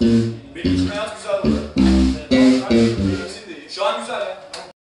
Benim için hayat güzel oldu. Şu an güzel ya.